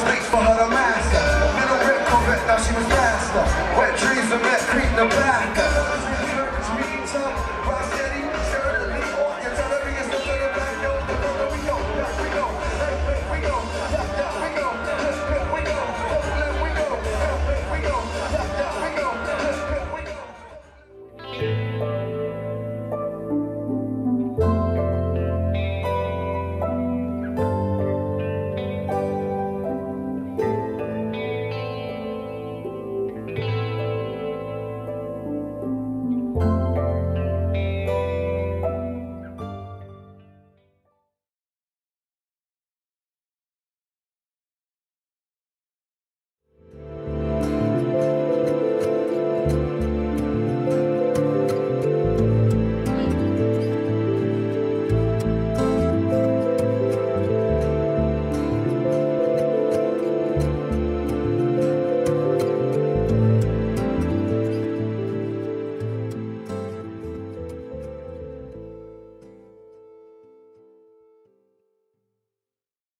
beats for her to master. Middle rip Corvette, now she was faster. Wet dreams the back. Bye.